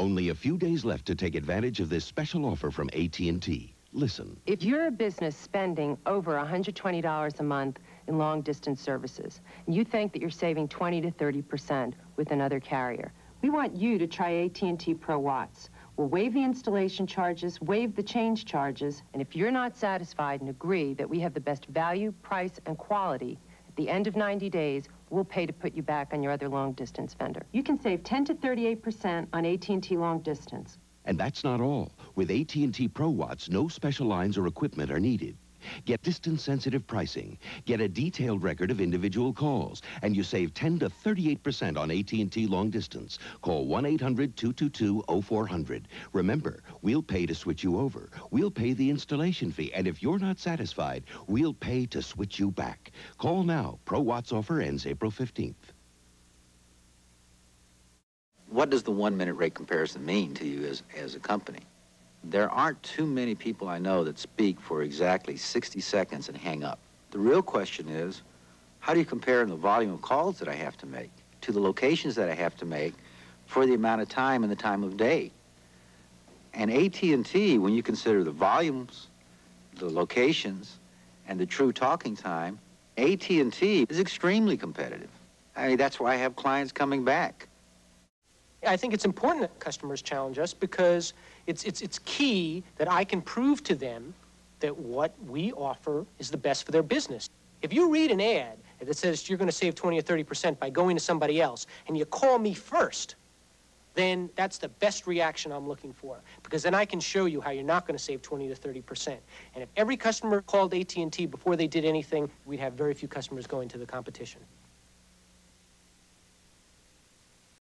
Only a few days left to take advantage of this special offer from AT&T. Listen. If you're a business spending over $120 a month in long-distance services, and you think that you're saving 20 to 30% with another carrier, we want you to try AT&T PRO WATS. We'll waive the installation charges, waive the change charges, and if you're not satisfied and agree that we have the best value, price, and quality, at the end of 90 days, we'll pay to put you back on your other long-distance vendor. You can save 10 to 38% on AT&T long distance. And that's not all. With AT&T PRO WATS, no special lines or equipment are needed. Get distance-sensitive pricing, get a detailed record of individual calls, and you save 10 to 38% on AT&T long distance. Call 1-800-222-0400. Remember, we'll pay to switch you over. We'll pay the installation fee, and if you're not satisfied, we'll pay to switch you back. Call now. PRO WATS offer ends April 15th. What does the one-minute rate comparison mean to you as, as a company? There aren't too many people I know that speak for exactly 60 seconds and hang up. The real question is, how do you compare in the volume of calls that I have to make to the locations that I have to make for the amount of time and the time of day? And AT&T, when you consider the volumes, the locations, and the true talking time, AT&T is extremely competitive. I mean, that's why I have clients coming back. I think it's important that customers challenge us because it's, it's, it's key that I can prove to them that what we offer is the best for their business. If you read an ad that says you're going to save 20 or 30% by going to somebody else and you call me first, then that's the best reaction I'm looking for because then I can show you how you're not going to save 20 to 30%. And if every customer called AT&T before they did anything, we'd have very few customers going to the competition.